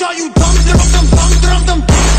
show you dum dum dum dum dum dum.